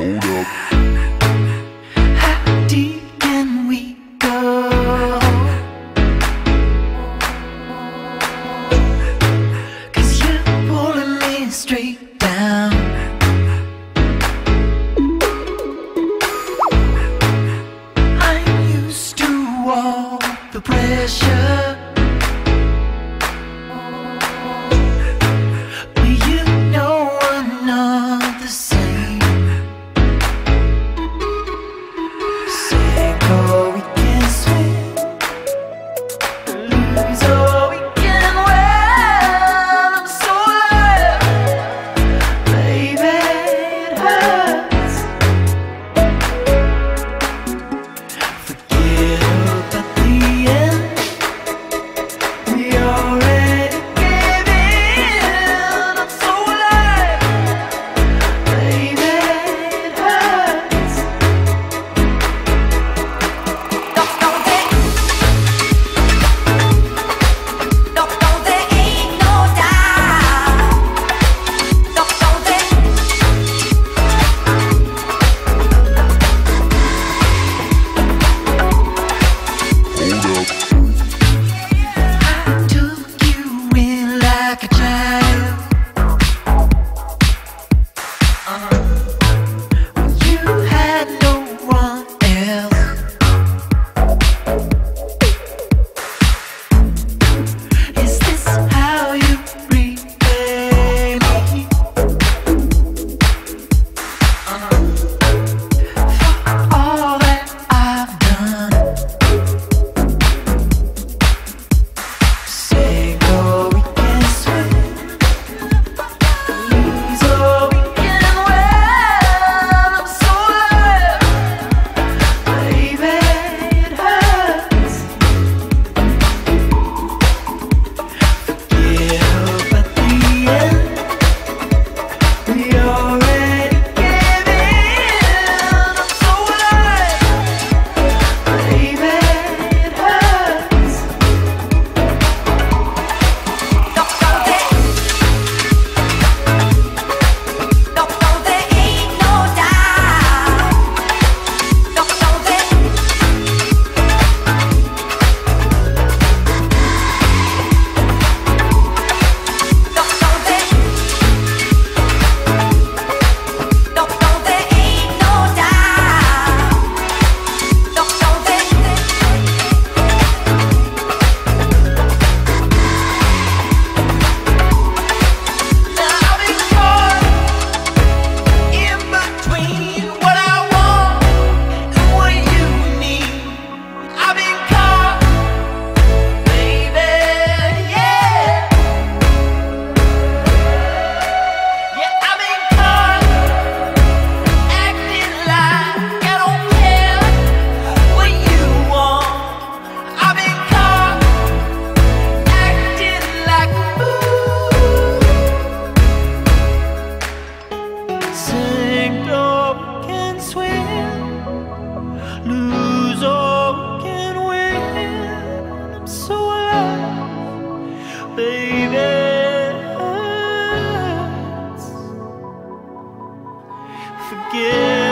Hold up. lose or can win. I'm so alive, baby. Forget.